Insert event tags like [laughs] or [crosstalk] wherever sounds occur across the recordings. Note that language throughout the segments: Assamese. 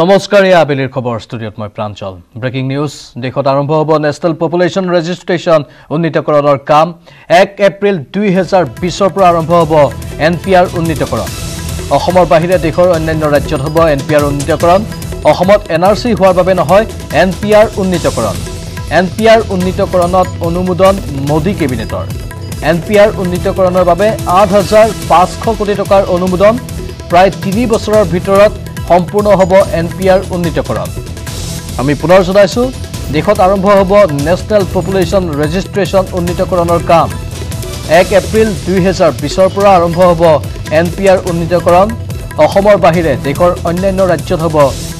নমস্কাৰ এয়া আবেলিৰ খবৰ। ষ্টুডিঅ'ত মই প্ৰাঞ্চল। ব্ৰেকিং নিউজ দেশত আৰম্ভ হ'ব নেশ্যনেল পপুলেশ্যন ৰেজিষ্ট্ৰেশ্যন উন্নীতকৰণৰ কাম। এক এপ্ৰিল দুই হেজাৰ বিছৰ পৰা আৰম্ভ হ'ব এন পি আৰ উন্নীতকৰণ। অসমৰ বাহিৰে দেশৰ অন্যান্য ৰাজ্যত হ'ব এন পি আৰ উন্নীতকৰণ। অসমত এন আৰ চি হোৱাৰ বাবে নহয় এন পি আৰ উন্নীতকৰণ। এন পি আৰ উন্নীতকৰণত অনুমোদন মোদী কেবিনেটৰ। এন পি আৰ উন্নীতকৰণৰ বাবে আঠ হাজাৰ পাঁচশ কোটি টকাৰ অনুমোদন। প্ৰায় তিনি বছৰৰ ভিতৰত সম্পূৰ্ণ হ'ব এন পি আৰ উন্নীতকৰণ। আমি পুনৰ জনাইছোঁ দেশত আৰম্ভ হ'ব নেশ্যনেল পপুলেশ্যন ৰেজিষ্ট্ৰেশ্যন উন্নীতকৰণৰ কাম। এক এপ্ৰিল দুই হেজাৰ বিছৰ পৰা আৰম্ভ হ'ব এন পি আৰ উন্নীতকৰণ। অসমৰ বাহিৰে দেশৰ অন্যান্য ৰাজ্যত হ'ব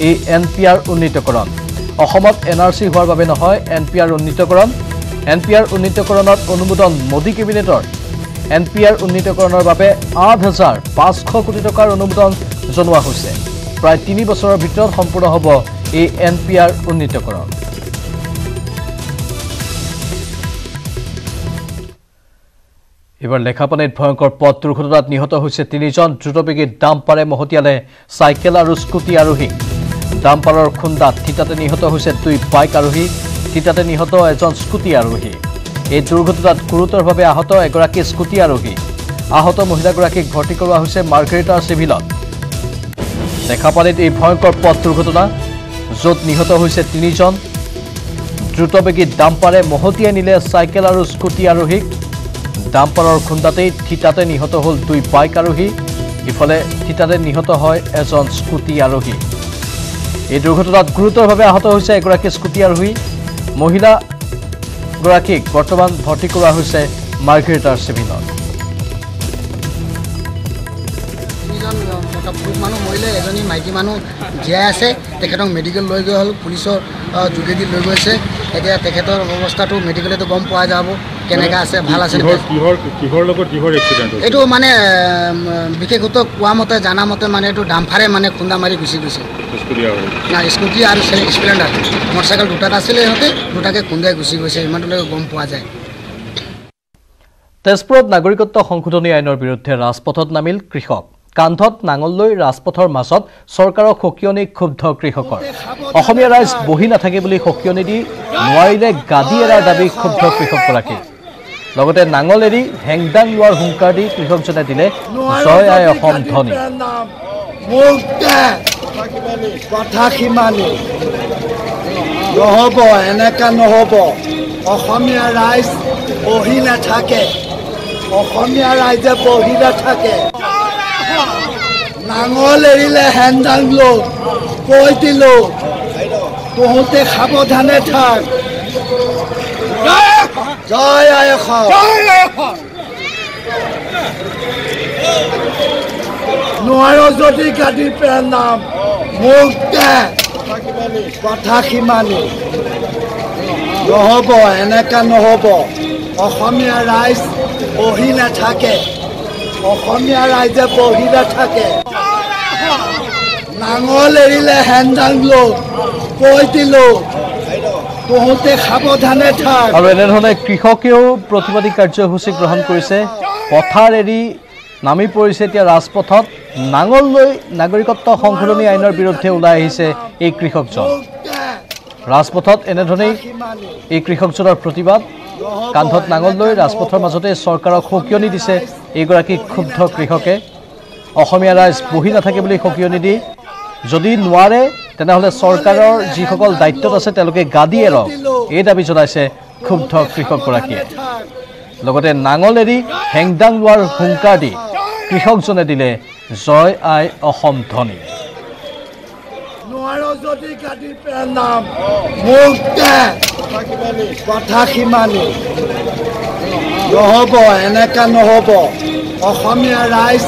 এই এন পি আৰ উন্নীতকৰণ। অসমত এন আৰ চি হোৱাৰ বাবে নহয় এন পি আৰ উন্নীতকৰণ। এন পি আৰ উন্নীতকৰণত অনুমোদন মোদী কেবিনেটৰ। এন পি আৰ উন্নীতকৰণৰ বাবে আঠ হাজাৰ পাঁচশ কোটি টকাৰ অনুমোদন জনোৱা হৈছে। প্ৰায় তিনি বছৰৰ ভিতৰত সম্পূৰ্ণ হ'ব এই এন পি আৰ উন্নীতকৰণ। এইবাৰ লেখাপানীত ভয়ংকৰ পথ দুৰ্ঘটনাত নিহত হৈছে তিনিজন। দ্ৰুতবেগী ডাম্পাৰে মহতিয়ালে চাইকেল আৰু স্কুটি আৰোহী। ডাম্পাৰৰ খুন্দাত থিতাতে নিহত হৈছে দুই বাইক আৰোহী। থিতাতে নিহত এজন স্কুটি আৰোহী। এই দুৰ্ঘটনাত গুৰুতৰভাৱে আহত এগৰাকী স্কুটি আৰোহী। আহত মহিলাগৰাকীক ভৰ্তি কৰোৱা হৈছে মাৰ্ঘেৰিটাৰ চিভিলত। লেখাপানীত এই ভয়ংকৰ পথ দুৰ্ঘটনা য'ত নিহত হৈছে তিনিজন। দ্ৰুতবেগী ডাম্পাৰে মহতিয়াই নিলে চাইকেল আৰু স্কুটি আৰোহীক। ডাম্পাৰৰ খুন্দাতেই থিতাতে নিহত হ'ল দুই বাইক আৰোহী। ইফালে থিতাতে নিহত হয় এজন স্কুটি আৰোহী। এই দুৰ্ঘটনাত গুৰুতৰভাৱে আহত হৈছে এগৰাকী স্কুটি আৰোহী। মহিলাগৰাকীক বৰ্তমান ভৰ্তি কৰোৱা হৈছে মাৰ্ঘেৰিটাৰ চিভিলত পুৰুষ মানুহ মৰিলে এজনী মাইকী মানুহ জীয়াই আছে তেখেতক মেডিকেল লৈ গৈ হ'ল পুলিচৰ যোগেদি লৈ গৈছে। এতিয়া তেখেতৰ অৱস্থাটো মেডিকেলতো গম পোৱা যাব কেনেকৈ আছে ভাল আছে। কিহৰ কিহৰ কিহৰ লগত কিহৰ এক্সিডেণ্ট হৈছে এইটো মানে বিশেষত কোৱা মতে জানা মতে মানে এইটো ডাম্ফাৰে মানে খুন্দা মাৰি গুচি গৈছে। না স্কুটি আৰু স্প্লেণ্ডাৰ। মটৰচাইকেল দুটাত আছিলে সিহঁতে দুটাকে খুন্দাই গুচি গৈছে ইমানটোলৈকে গম পোৱা যায়। তেজপুৰত নাগৰিকত্ব সংশোধনী আইনৰ বিৰুদ্ধে ৰাজপথত নামিল কৃষক। কান্ধত নাঙল লৈ ৰাজপথৰ মাজত চৰকাৰক সকিয়নি ক্ষুব্ধ কৃষকৰ। অসমীয়া ৰাইজ বহি নাথাকে বুলি সকিয়নি দি নোৱাৰিলে গাদী এৰাৰ দাবী ক্ষুব্ধ কৃষকগৰাকী লগতে নাঙল এৰি হেংদাং লোৱাৰ হুংকাৰ দি কৃষকজনে দিলে জয় আই অসম সিমানেই নহ'ব এনেকা নহ'ব। অসমীয়া ৰাইজ বহি নাথাকে। অসমীয়া ৰাইজে বহি নাথাকে। নাঙল এৰিলে হেন্দাং লো কৈ দিলো তহঁতে সাৱধানে থাক। জয় অসম নোৱাৰ যদি গাদী প্ৰেৰণাম মোক দে। কথা সিমানেই। নহ'ব এনেকা নহ'ব। অসমীয়া ৰাইজ বহি নাথাকে। অসমীয়া ৰাইজে বহি নাথাকে। নাঙল এৰিলে হেন্দাং লো কৈ দিলো তহঁতে সাৱধানে থাক। আৰু এনেধৰণে কৃষকেও প্ৰতিবাদী কাৰ্যসূচী গ্ৰহণ কৰিছে। পথাৰ এৰি নামি পৰিছে এতিয়া ৰাজপথত। নাঙল লৈ নাগৰিকত্ব সংশোধনী আইনৰ বিৰুদ্ধে ওলাই আহিছে এই কৃষকজন। ৰাজপথত এনেধৰণেই এই কৃষকজনৰ প্ৰতিবাদ। কান্ধত নাঙল লৈ ৰাজপথৰ মাজতে চৰকাৰক সকিয়নি দিছে এইগৰাকী ক্ষুব্ধ কৃষকে। অসমীয়া ৰাইজ বহি নাথাকে বুলি সকিয়নি দি যদি নোৱাৰে তেনেহ'লে চৰকাৰৰ যিসকল দায়িত্বত আছে তেওঁলোকে গাদী এৰক। এই দাবী জনাইছে ক্ষুব্ধ কৃষকগৰাকীয়ে। লগতে নাঙল এৰি হেংদাং লোৱাৰ হুংকাৰ দি কৃষকজনে দিলে জয় আই অসম নোৱাৰ যদি গাদী প্ৰেৰণাম মোক কথা সিমানেই। নহ'ব এনেকা নহ'ব। অসমীয়া ৰাইজ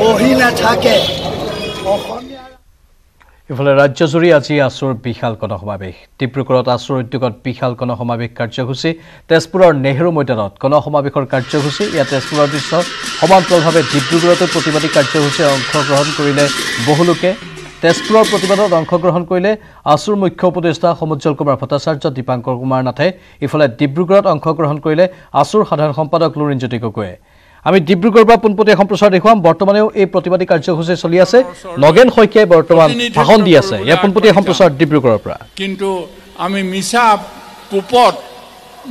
বহি নাথাকে। ইফালে ৰাজ্যজুৰি আজি আছুৰ বিশাল গণসমাৱেশ। ডিব্ৰুগড়ত আছুৰ উদ্যোগত বিশাল গণসমাৱেশ কাৰ্যসূচী। তেজপুৰৰ নেহৰু মৈদানত গণসমাৱেশৰ কাৰ্যসূচী। ইয়াত তেজপুৰৰ দৃশ্য সমান্তৰালভাৱে ডিব্ৰুগড়তো প্ৰতিবাদী কাৰ্যসূচীত অংশগ্ৰহণ কৰিলে বহু লোকে। তেজপুৰৰ প্ৰতিবাদত অংশগ্ৰহণ কৰিলে আছুৰ মুখ্য উপদেষ্টা সমুজ্জ্বল কুমাৰ ভট্টাচাৰ্য দীপাংকৰ কুমাৰ নাথে। ইফালে ডিব্ৰুগড়ত অংশগ্ৰহণ কৰিলে আছুৰ সাধাৰণ সম্পাদক লুৰিণজ্যোতি গগৈয়ে। আমি ডিব্ৰুগড়ৰ পৰা পোনপটীয়া সম্প্ৰচাৰ দেখুৱাম। বৰ্তমানেও এই প্ৰতিবাদী কাৰ্যসূচী চলি আছে। নগেন শইকীয়াই বৰ্তমান ভাষণ দি আছে। ইয়াৰ পোনপটীয়া সম্প্ৰচাৰ ডিব্ৰুগড়ৰ পৰা। কিন্তু আমি মিছা কোপত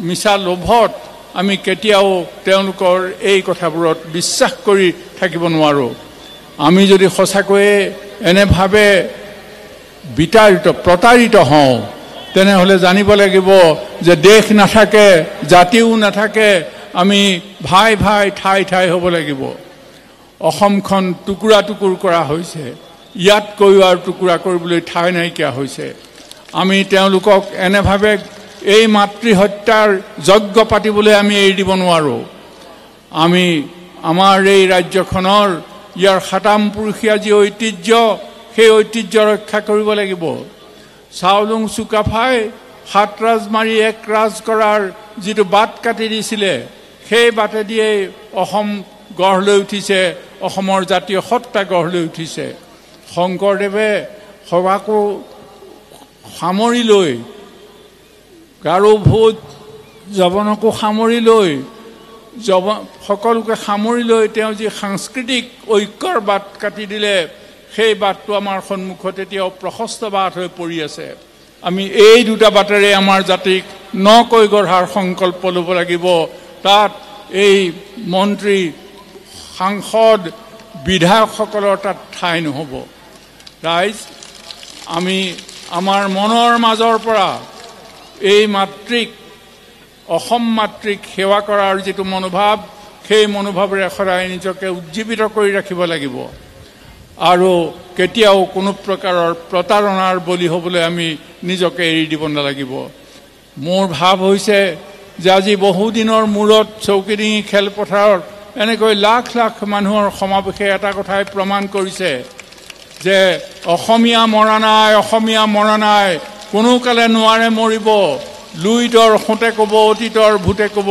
মিছা লোভত আমি কেতিয়াও তেওঁলোকৰ এই কথাবোৰত বিশ্বাস কৰি থাকিব নোৱাৰোঁ। আমি যদি সঁচাকৈয়ে এনেভাৱে বিতাড়িত প্ৰতাৰিত হওঁ তেনেহ'লে জানিব লাগিব যে দেশ নাথাকে জাতিও নাথাকে আমি ভাই ভাই ঠাই ঠাই হ'ব লাগিব। অসমখন টুকুৰা টুকুৰ কৰা হৈছে ইয়াতকৈও আৰু টুকুৰা কৰিবলৈ ঠাই নাইকিয়া হৈছে। আমি তেওঁলোকক এনেভাৱে এই মাতৃ হত্যাৰ যজ্ঞ পাতিবলৈ আমি এৰি দিব নোৱাৰোঁ। আমি আমাৰ এই ৰাজ্যখনৰ ইয়াৰ সাতাম পুৰুষীয়া যি ঐতিহ্য সেই ঐতিহ্য ৰক্ষা কৰিব লাগিব। চাওলুং চুকাফাই সাত ৰাজ মাৰি এক ৰাজ কৰাৰ যিটো বাট কাটি দিছিলে সেই বাটেদিয়েই অসম গঢ় লৈ উঠিছে অসমৰ জাতীয় সত্তা গঢ় লৈ উঠিছে। শংকৰদেৱে সভাকো সামৰি লৈ গাৰো ভোজ জৱনকো সামৰি লৈ জব সকলোকে সামৰি লৈ তেওঁ যি সাংস্কৃতিক ঐক্যৰ বাট কাটি দিলে সেই বাটটো আমাৰ সন্মুখত এতিয়াও প্ৰশস্ত বাট হৈ পৰি আছে। আমি এই দুটা বাটেৰে আমাৰ জাতিক নকৈ গঢ়াৰ সংকল্প ল'ব লাগিব। তাত এই মন্ত্ৰী সাংসদ বিধায়কসকলৰ তাত ঠাই নহ'ব। ৰাইজ আমি আমাৰ মনৰ মাজৰ পৰা এই মাতৃক অসম মাতৃক সেৱা কৰাৰ যিটো মনোভাৱ সেই মনোভাৱেৰে সদায় নিজকে উজ্জীৱিত কৰি ৰাখিব লাগিব। আৰু কেতিয়াও কোনো প্ৰকাৰৰ প্ৰতাৰণাৰ বলি হ'বলৈ আমি নিজকে এৰি দিব নালাগিব। মোৰ ভাৱ হৈছে যে আজি বহুদিনৰ মূৰত চৌকিডিঙি খেলপথাৰত এনেকৈ লাখ লাখ মানুহৰ সমাৱেশে এটা কথাই প্ৰমাণ কৰিছে যে অসমীয়া মৰা নাই অসমীয়া মৰা নাই কোনো কালে নোৱাৰে মৰিব। লুইতৰ সোঁতে ক'ব অতীতৰ ভূতে ক'ব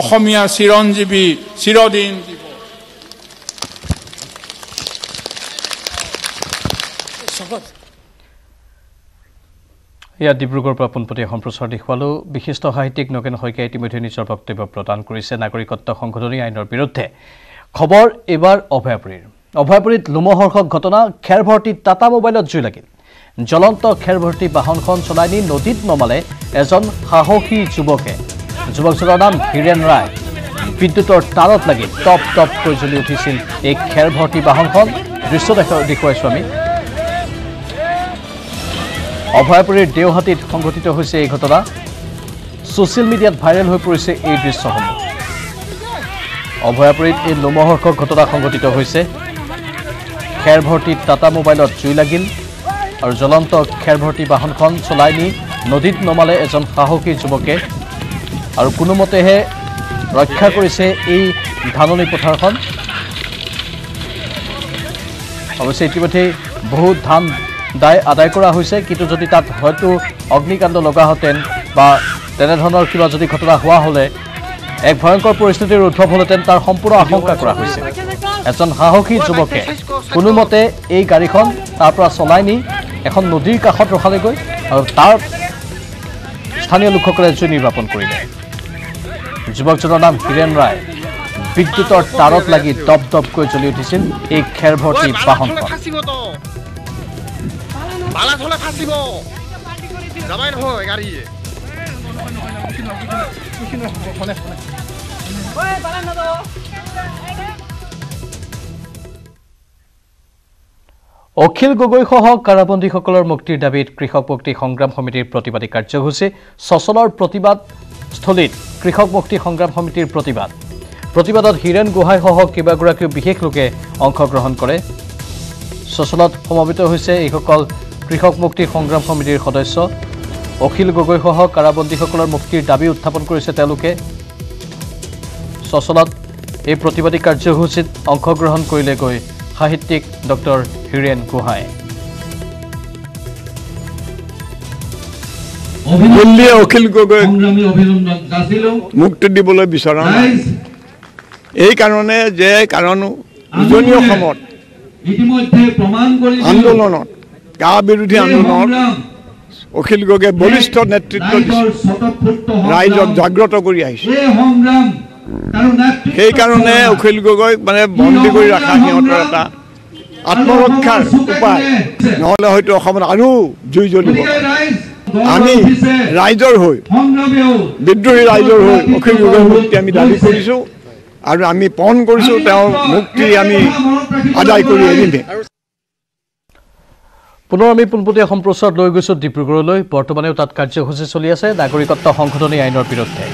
অসমীয়া চিৰঞ্জীৱী চিৰদিন জীৱ। ইয়াত ডিব্ৰুগড়ৰ পৰা পোনপটীয়া সম্প্ৰচাৰ দেখুৱালোঁ। বিশিষ্ট সাহিত্যিক নগেন শইকীয়াই ইতিমধ্যে নিজৰ বক্তব্য প্ৰদান কৰিছে। নাগৰিকত্ব সংশোধনী আইনৰ বিৰুদ্ধে। খবৰ এইবাৰ অভয়াপুৰীৰ। অভয়াপুৰীত লোমহৰ্ষক ঘটনা খেৰ ভৰ্তি টাটা মোবাইলত জুই লাগিল। জ্বলন্ত খেৰ ভৰ্তি বাহনখন চলাই নি নদীত নমালে এজন সাহসী যুৱকে। যুৱকজনৰ নাম হীৰেণ ৰায়। বিদ্যুতৰ তাঁৰত লাগি টপ টপকৈ জ্বলি উঠিছিল এই খেৰ ভৰ্তি বাহনখন। দৃশ্য দেখা দেখুৱাইছোঁ আমি অভয়াপুৰীৰ দেওহাটীত সংঘটিত হৈছে এই ঘটনা। ছ'চিয়েল মিডিয়াত ভাইৰেল হৈ পৰিছে এই দৃশ্যসমূহ। অভয়াপুৰীত এই লোমহৰ্ষক ঘটনা সংঘটিত হৈছে। খেৰ ভৰ্তি টাটা মোবাইলত জুই লাগিল। আৰু জ্বলন্ত খেৰ ভৰ্তি বাহনখন চলাই নি নদীত নমালে এজন সাহসী যুৱকে। আৰু কোনোমতেহে ৰক্ষা কৰিছে এই ধাননি পথাৰখন। অৱশ্যে ইতিমধ্যেই বহু ধান দায় আদায় কৰা হৈছে কিন্তু যদি তাত হয়তো অগ্নিকাণ্ড লগাহেঁতেন বা তেনেধৰণৰ কিবা যদি ঘটনা হোৱা হ'লে এক ভয়ংকৰ পৰিস্থিতিৰ উদ্ভৱ হ'লহেঁতেন তাৰ সম্পূৰ্ণ আশংকা কৰা হৈছে। এজন সাহসী যুৱকে কোনোমতে এই গাড়ীখন তাৰ পৰা চলাই নি এখন নদীৰ কাষত ৰখালেগৈ আৰু তাৰ স্থানীয় লোকসকলে জুই নিৰ্বাপন কৰিলে। যুৱকজনৰ নাম হীৰেণ ৰায়। বিদ্যুতৰ তাঁৰত লাগি দপ দপকৈ জ্বলি উঠিছিল এই খেৰ ভৰ্তি বাহনখন। গাড়ী। অখিল গগৈসহ কাৰাবন্দীসকলৰ মুক্তিৰ দাবীত কৃষক মুক্তি সংগ্ৰাম সমিতিৰ প্ৰতিবাদী কাৰ্যসূচী চচলৰ প্ৰতিবাদস্থলীত কৃষক মুক্তি সংগ্ৰাম সমিতিৰ প্ৰতিবাদ। প্ৰতিবাদত হীৰেণ গোহাঁইসহ কেইবাগৰাকীও বিশেষ লোকে অংশগ্ৰহণ কৰে। চচলত সমবেত হৈছে এইসকল কৃষক মুক্তি সংগ্ৰাম সমিতিৰ সদস্য। অখিল গগৈসহ কাৰাবন্দীসকলৰ মুক্তিৰ দাবী উত্থাপন কৰিছে তেওঁলোকে। চচলত এই প্ৰতিবাদী কাৰ্যসূচীত অংশগ্ৰহণ কৰিলেগৈ সাহিত্যিক ডক্টৰ হীৰেণ গোহাঁই। দিল্লীয়ে অখিল গগৈ। সংগ্ৰামী অভিনন্দন যাচিলো মুক্তি দিবলৈ বিচৰা নাই। এই কাৰণে যে কাৰণ উজনি অসমত ইতিমধ্যে প্ৰমাণ কৰিছিল আন্দোলনত কা বিৰোধী আন্দোলনত অখিল গগৈ বলিষ্ঠ নেতৃত্ব দিছে। ৰাইজক। জাগ্ৰত কৰি আহিছে। সেইকাৰণে অখিল গগৈক মানে বন্দী কৰি ৰখা সিহঁতৰ এটা আত্মৰক্ষাৰ উপায়। নহ'লে হয়তো অসমত আৰু জুই জ্বলিব। আমি ৰাইজৰ হৈ বিদ্ৰোহী ৰাইজৰ হৈ অখিল গগৈৰ মুক্তি আমি দাবী কৰিছোঁ আৰু আমি পণ কৰিছোঁ তেওঁৰ মুক্তি আমি আদায় কৰি এৰিমে পুনৰ আমি পোনপটীয়া সম্প্ৰচাৰত লৈ গৈছোঁ ডিব্ৰুগড়লৈ। বৰ্তমানেও তাত কাৰ্যসূচী চলি আছে। নাগৰিকত্ব সংশোধনী আইনৰ বিৰুদ্ধে।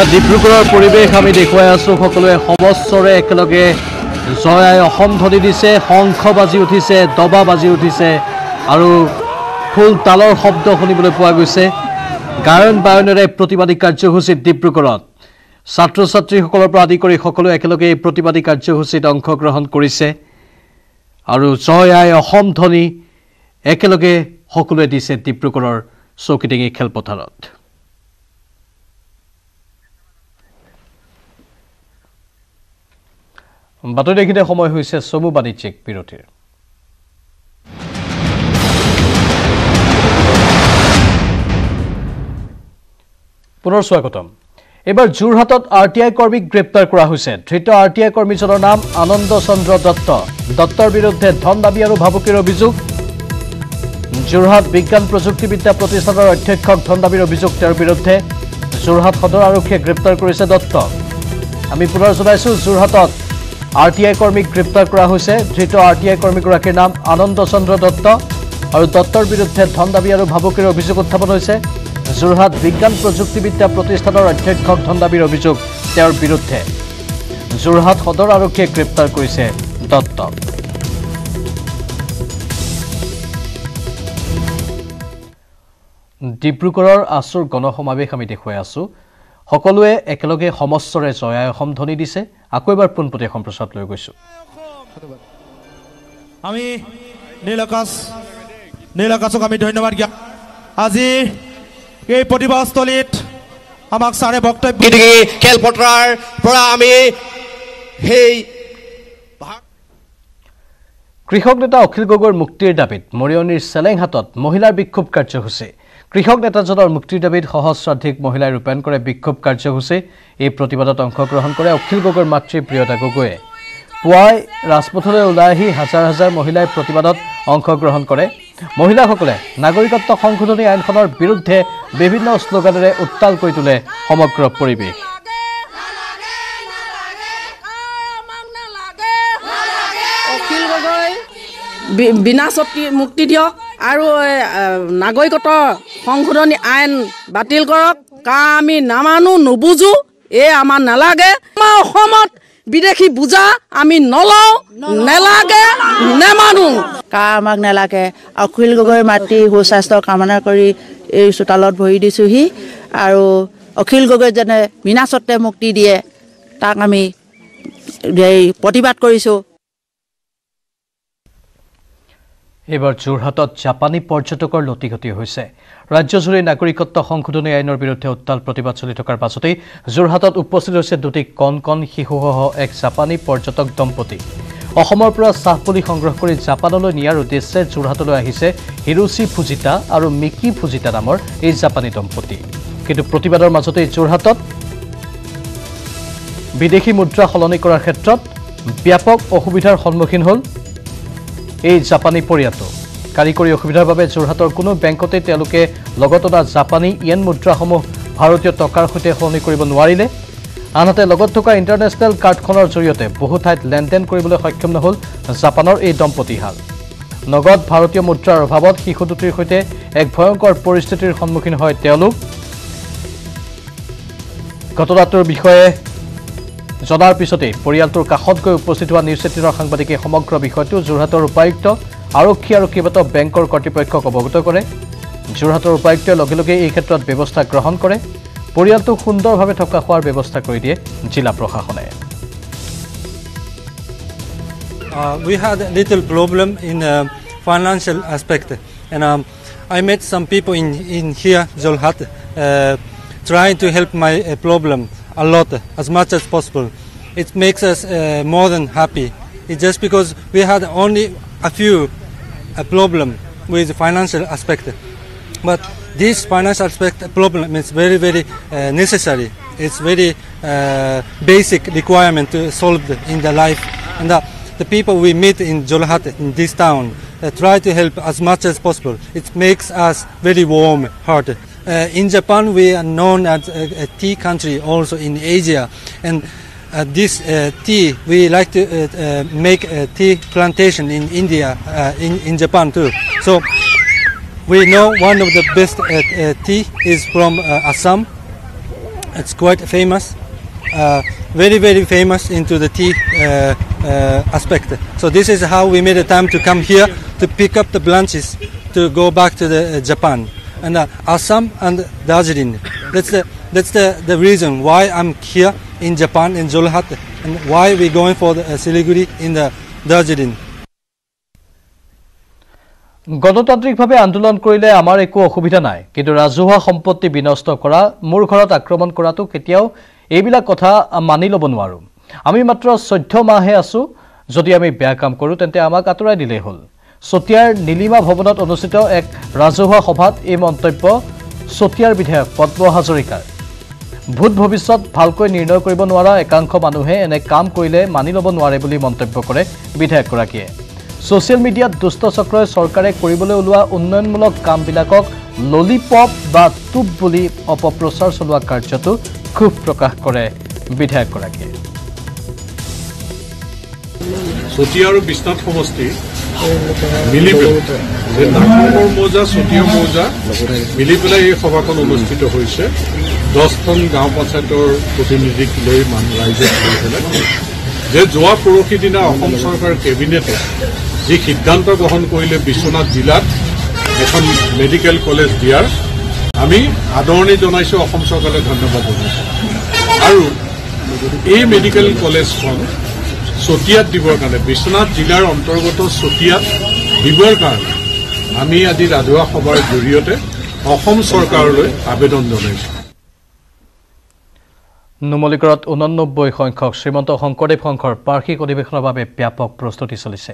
ইয়াত ডিব্ৰুগড়ৰ পৰিৱেশ আমি দেখুৱাই আছোঁ সকলোৱে সমস্বৰে একেলগে জয় আই অসম ধ্বনি দিছে শংখ বাজি উঠিছে দবা বাজি উঠিছে আৰু ফুল তালৰ শব্দ শুনিবলৈ পোৱা গৈছে। গায়ন বায়নেৰে প্ৰতিবাদী কাৰ্যসূচীত ডিব্ৰুগড়ত। ছাত্ৰ ছাত্ৰীসকলৰ পৰা আদি কৰি সকলোৱে একেলগে এই প্ৰতিবাদী কাৰ্যসূচীত অংশগ্ৰহণ কৰিছে আৰু জয় আই অসম ধ্বনি একেলগে সকলোৱে দিছে ডিব্ৰুগড়ৰ চৌকিডিঙি খেলপথাৰত। বাতৰি দেখিতে সময় হৈছে চমু বাণিজ্যিক বিৰতিৰ। পুনৰ স্বাগতম। এইবাৰ যোৰহাটত আৰ টি আই কৰ্মীক গ্ৰেপ্তাৰ কৰা হৈছে। ধৃত আৰ টি আই কৰ্মীজনৰ নাম আনন্দ চন্দ্ৰ দত্ত। দত্তৰ বিৰুদ্ধে ধন দাবী আৰু ভাবুকিৰ অভিযোগ। যোৰহাট বিজ্ঞান প্ৰযুক্তিবিদ্যা প্ৰতিষ্ঠানৰ অধ্যক্ষক ধন দাবীৰ অভিযোগ তেওঁৰ বিৰুদ্ধে যোৰহাট সদৰ আৰক্ষীয়ে গ্ৰেপ্তাৰ কৰিছে দত্তক আমি পুনৰ জনাইছোঁ যোৰহাটত আৰ টি আই কৰ্মীক গ্ৰেপ্তাৰ কৰা হৈছে। ধৃত আৰ টি আই কৰ্মীগৰাকীৰ নাম আনন্দ চন্দ্ৰ দত্ত আৰু দত্তৰ বিৰুদ্ধে ধন দাবী আৰু ভাবুকিৰ অভিযোগ উত্থাপন হৈছে। যোৰহাট বিজ্ঞান প্ৰযুক্তিবিদ্যা প্ৰতিষ্ঠানৰ অধ্যক্ষক ধন দাবীৰ অভিযোগ তেওঁৰ বিৰুদ্ধে। যোৰহাট সদৰ আৰক্ষীয়ে গ্ৰেপ্তাৰ কৰিছে দত্তক। ডিব্ৰুগড়ৰ আছুৰ গণসমাৱেশ আমি দেখুৱাই আছোঁ। সকলোৱে একেলগে সমস্বৰে জয়াই অসম ধ্বনি দিছে। আকৌ এবাৰ পোনপটীয়া সম্প্ৰচাৰত লৈ গৈছোঁ। আমি নীল আকাশ নীল আকাশক আমি ধন্যবাদ জ্ঞাপ আজিৰ এই প্ৰতিভাস্থলীত আমাক ছাৰে বক্তব্য গতিকে খেলপথাৰৰ পৰা আমি সেই কৃষক নেতা অখিল গগৈৰ মুক্তিৰ দাবীত মৰিয়নিৰ চেলেংহাটত মহিলাৰ বিক্ষোভ কাৰ্যসূচী। কৃষক নেতাজনৰ মুক্তিৰ দাবীত সহস্ৰাধিক মহিলাই ৰূপায়ণ কৰে বিক্ষোভ কাৰ্যসূচী। এই প্ৰতিবাদত অংশগ্ৰহণ কৰে অখিল গগৈৰ মাতৃ প্ৰিয়তা গগৈয়ে। পুৱাই ৰাজপথলৈ ওলাই আহি হাজাৰ হাজাৰ মহিলাই প্ৰতিবাদত অংশগ্ৰহণ কৰে। মহিলাসকলে নাগৰিকত্ব সংশোধনী আইনখনৰ বিৰুদ্ধে বিভিন্ন শ্লোগানেৰে উত্তাল কৰি তোলে সমগ্ৰ পৰিৱেশ। বিনা মুক্তি দিয়ক। আৰু নাগৰিকত্ব সংশোধনী আইন বাতিল কৰক। কাৰণ আমি নামানো নুবুজো এই আমাৰ নালাগে। আমাৰ অসমত বিদেশী বুজা আমি নলওঁ নেলাগে নেমানো। কা আমাক নালাগে। অখিল গগৈ মাতৃ সুস্বাস্থ্য কামনা কৰি এই চোতালত ভৰি দিছোঁহি। আৰু অখিল গগৈ যেনে বিনা স্বত্বে মুক্তি দিয়ে তাক আমি প্ৰতিবাদ কৰিছোঁ। এইবাৰ যোৰহাটত জাপানী পৰ্যটকৰ লতিঘটি হৈছে। ৰাজ্যজুৰি নাগৰিকত্ব সংশোধনী আইনৰ বিৰুদ্ধে উত্তাল প্ৰতিবাদ চলি থকাৰ পাছতেই যোৰহাটত উপস্থিত হৈছে দুটি কণ কণ শিশুসহ এক জাপানী পৰ্যটক দম্পতী। অসমৰ পৰা চাহ পুলি সংগ্ৰহ কৰি জাপানলৈ নিয়াৰ উদ্দেশ্যে যোৰহাটলৈ আহিছে হিৰোচি ফুজিতা আৰু মিকি ফুজিতা নামৰ এই জাপানী দম্পতী। কিন্তু প্ৰতিবাদৰ মাজতেই যোৰহাটত বিদেশী মুদ্ৰা সলনি কৰাৰ ক্ষেত্ৰত ব্যাপক অসুবিধাৰ সন্মুখীন হ'ল এই জাপানী পৰিয়ালটো। কাৰিকৰী অসুবিধাৰ বাবে যোৰহাটৰ কোনো বেংকতে তেওঁলোকে লগত অনা জাপানী ইয়েন মুদ্ৰাসমূহ ভাৰতীয় টকাৰ সৈতে সলনি কৰিব নোৱাৰিলে। আনহাতে লগত থকা ইণ্টাৰনেশ্যনেল কাৰ্ডখনৰ জৰিয়তে বহু ঠাইত লেনদেন কৰিবলৈ সক্ষম নহ'ল জাপানৰ এই দম্পতীহাল নগদ ভাৰতীয় মুদ্ৰাৰ অভাৱত শিশু দুটিৰ সৈতে এক ভয়ংকৰ পৰিস্থিতিৰ সন্মুখীন হয় তেওঁলোক। ঘটনাটোৰ বিষয়ে জনাৰ পিছতেই পৰিয়ালটোৰ কাষত গৈ উপস্থিত হোৱা নিউজ এইটিনৰ সাংবাদিকে সমগ্ৰ বিষয়টো যোৰহাটৰ উপায়ুক্ত আৰক্ষী আৰু কেইবাটাও বেংকৰ কৰ্তৃপক্ষক অৱগত কৰে। যোৰহাটৰ উপায়ুক্তই লগে লগে এই ক্ষেত্ৰত ব্যৱস্থা গ্ৰহণ কৰে। পৰিয়ালটোক সুন্দৰভাৱে থকা খোৱাৰ ব্যৱস্থা কৰি দিয়ে জিলা প্ৰশাসনে। Uh, we had a little problem in uh, financial aspect and um, I met some people in, in here Jolhat uh, trying to help my uh, problem. A lot as much as possible. It makes us uh, more than happy. It's just because we had only a few a problem with financial aspect. But this financial aspect problem is very very uh, necessary. It's very uh, basic requirement to solve in the life. And uh, the people we meet in Jolhat in this town uh, try to help as much as possible. It makes us very warm hearted uh, in Japan we are known as a, a tea country also in Asia and uh, this uh, tea we like to uh, uh, make a tea plantation in India uh, in, in Japan too so we know one of the best tea is from Assam. It's quite famous, very very famous into the tea aspect. So this is how we made a time to come here to pick up the branches to go back to the Japan and uh, Assam and Darjeeling. That's the that's the, the reason why I'm here in Japan in Jolhat and why we're going for the uh, Siliguri in the Darjeeling. গণতান্ত্ৰিকভাৱে আন্দোলন কৰিলে আমাৰ একো অসুবিধা নাই কিন্তু ৰাজহুৱা সম্পত্তি বিনষ্ট কৰা মোৰ ঘৰত আক্ৰমণ কৰাটো কেতিয়াও এইবিলাক কথা মানি ল'ব নোৱাৰোঁ আমি মাত্ৰ চৈধ্য মাহহে আছোঁ যদি আমি বেয়া কাম কৰোঁ তেন্তে আমাক আঁতৰাই দিলেই হ'ল চতিয়াৰ নীলিমা ভৱনত অনুষ্ঠিত এক ৰাজহুৱা সভাত এই মন্তব্য চতিয়াৰ বিধায়ক পদ্ম হাজৰিকাৰ। ভূত ভৱিষ্যত ভালকৈ নিৰ্ণয় কৰিব নোৱাৰা একাংশ মানুহে এনে কাম কৰিলে মানি ল'ব নোৱাৰে বুলি মন্তব্য কৰে বিধায়কগৰাকীয়ে। ছ'চিয়েল মিডিয়াত দুষ্ট চক্ৰই চৰকাৰে কৰিবলৈ ওলোৱা উন্নয়নমূলক কামবিলাকক ললিপপ বা টুপ বুলি অপপ্ৰচাৰ চলোৱা কাৰ্যতো ক্ষোভ প্ৰকাশ কৰে বিধায়কগৰাকীয়ে। চতিয়া আৰু বিশ্বনাথ সমষ্টি মিলি যে নাগপুৰ মৌজা চতিয়া মৌজা মিলি পেলাই এই সভাখন অনুষ্ঠিত হৈছে। দহখন গাঁও পঞ্চায়তৰ প্ৰতিনিধিক লৈ মানুহ ৰাইজে যে যোৱা পৰহি দিনা অসম চৰকাৰ কেবিনেটে যি সিদ্ধান্ত গ্ৰহণ কৰিলে বিশ্বনাথ জিলাত এখন মেডিকেল কলেজ দিয়াৰ আমি আদৰণি জনাইছোঁ অসম চৰকাৰে ধন্যবাদ জনাইছোঁ। আৰু এই মেডিকেল কলেজখন চতিয়াত দিবৰ কাৰণে বিশ্বনাথ জিলাৰ অন্তৰ্গত চতিয়াত দিবৰ কাৰণে আমি আজি ৰাজহুৱা সভাৰ জৰিয়তে অসম চৰকাৰলৈ আবেদন জনাইছোঁ। নুমলীগড়ত ঊননব্বৈ সংখ্যক শ্ৰীমন্ত শংকৰদেৱ সংঘৰ বাৰ্ষিক অধিৱেশনৰ বাবে ব্যাপক প্ৰস্তুতি চলিছে।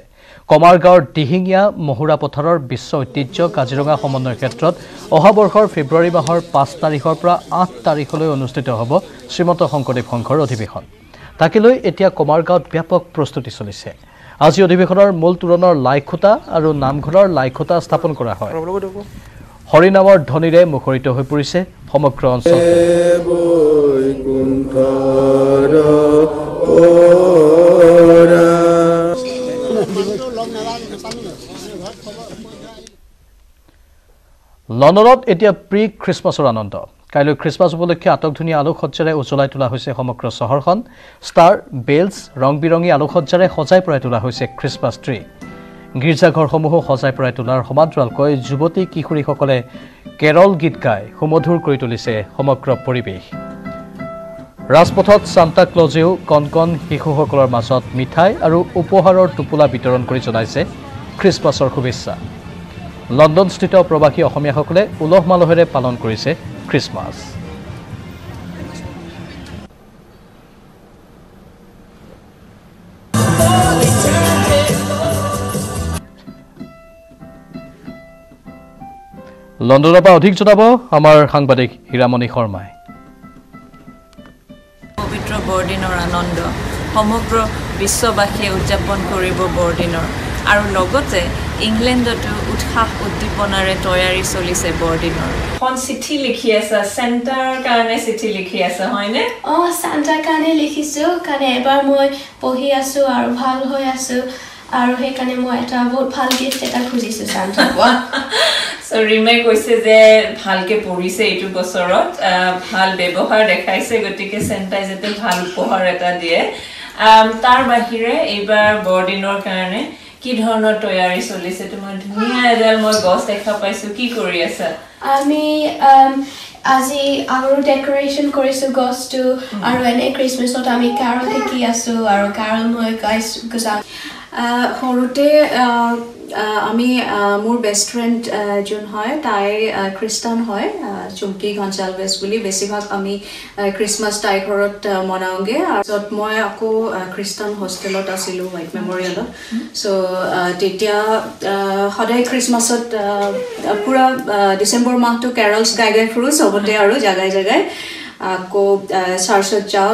কমাৰগাঁৱৰ দিহিঙীয়া মহুৰা পথাৰৰ বিশ্ব ঐতিহ্য কাজিৰঙা সমন্বয়ৰ ক্ষেত্ৰত অহা বৰ্ষৰ ফেব্ৰুৱাৰী মাহৰ পাঁচ তাৰিখৰ পৰা আঠ তাৰিখলৈ অনুষ্ঠিত হ'ব শ্ৰীমন্ত শংকৰদেৱ সংঘৰ অধিৱেশন। তাকে লৈ এতিয়া কমাৰগাঁৱত ব্যাপক প্ৰস্তুতি চলিছে। আজি অধিৱেশনৰ মূল তোৰণৰ লাইখুটা আৰু নামঘৰৰ লাইখুটা স্থাপন কৰা হয়। হৰিনামৰ ধ্বনিৰে মুখৰিত হৈ পৰিছে সমগ্ৰ অঞ্চল। লণ্ডনত এতিয়া প্ৰি খ্ৰীষ্টমাছৰ আনন্দ। কাইলৈ খ্ৰীষ্টমাছ উপলক্ষে আটকধুনীয়া আলোকসজ্জাৰে উজ্বলাই তোলা হৈছে সমগ্ৰ চহৰখন। ষ্টাৰ বেলছ ৰং বিৰঙী আলোকসজ্জাৰে সজাই পৰাই তোলা হৈছে খ্ৰীষ্টমাছ ট্ৰী গীৰ্জাঘৰসমূহো সজাই পৰাই তোলাৰ সমান্তৰালকৈ যুৱতী কিশোৰীসকলে কেৰল গীত গাই সুমধুৰ কৰি তুলিছে সমগ্ৰ পৰিৱেশ। ৰাজপথত ছান্তা ক্লজেও কণ কণ শিশুসকলৰ মাজত মিঠাই আৰু উপহাৰৰ টোপোলা বিতৰণ কৰি জনাইছে খ্ৰীষ্টমাছৰ শুভেচ্ছা। লণ্ডনস্থিত প্ৰৱাসী অসমীয়াসকলে উলহ মালহেৰে পালন কৰিছে খ্ৰীষ্টমাছ লণ্ডনৰ পৰা অধিক জনাব আমাৰ সাংবাদিক হীৰামণি শৰ্মাই। পবিত্ৰ বৰদিনৰ আনন্দ সমগ্ৰ বিশ্ববাসীয়ে উদযাপন কৰিব বৰদিনৰ আৰু লগতে ইংলেণ্ডতো উৎসাহ উদ্দীপনাৰে তৈয়াৰী চলিছে বৰদিনৰ। এখন চিঠি লিখি আছে চেণ্টাৰ কাৰণে চিঠি লিখি আছে হয়নে? অঁ চেণ্টাৰ কাৰণে লিখিছোঁ কাৰণে এবাৰ মই পঢ়ি আছোঁ আৰু ভাল হৈ আছোঁ আৰু সেইকাৰণে মই এটা বহুত ভাল গিফ্ট এটা খুজিছোঁ চেণ্টাৰ চ' [laughs] ৰিমে কৈছে যে ভালকে পঢ়িছে এইটো বছৰত ভাল ব্যৱহাৰ দেখাইছে গতিকে চেণ্টাই যাতে ভাল উপহাৰ এটা দিয়ে। তাৰ বাহিৰে এইবাৰ বৰদিনৰ কাৰণে কি ধৰণৰ তৈয়াৰী চলিছে? তোমাৰ ধুনীয়া এডাল মই গছ দেখা পাইছো। কি কৰি আছা? আমি আজি আৰু ডেকৰেশ্যন কৰিছোঁ গছটো আৰু এনে খ্ৰীষ্টমাছত আমি কেৰল শিকি আছোঁ আৰু কেৰল মই গাইছোঁ সৰুতে আমি মোৰ বেষ্ট ফ্ৰেণ্ড যোন হয় তাই খ্ৰীষ্টান হয় চুমকি ঘনচালভেজ বুলি। বেছিভাগ আমি খ্ৰীষ্টমাছ তাইৰ ঘৰত মনাওঁগৈ। য'ত মই আকৌ খ্ৰীষ্টান হোষ্টেলত আছিলোঁ হোৱাইট মেমৰিয়েলত চ' তেতিয়া সদায় খ্ৰীষ্টমাছত পূৰা ডিচেম্বৰ মাহটো কেৰলছ গাই গাই ফুৰোঁ চবতে আৰু জেগাই জেগাই। আকৌ চাৰ্চত যাওঁ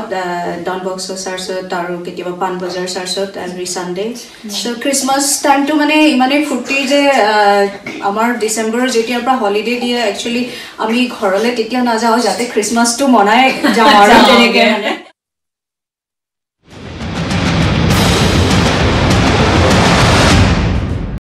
ডন বক্সৰ চাৰ্চত আৰু কেতিয়াবা পাণবজাৰ চাৰ্চত এভৰি ছানডে চ' খ্ৰীষ্টমাছ টাইমটো মানে ইমানেই ফূৰ্তি যে আমাৰ ডিচেম্বৰৰ যেতিয়াৰ পৰা হলিডে দিয়ে একচুৱেলি আমি ঘৰলৈ তেতিয়া নাযাওঁ যাতে খ্ৰীষ্টমাছটো মনাই যাওঁ আৰু তেনেকৈ মানে।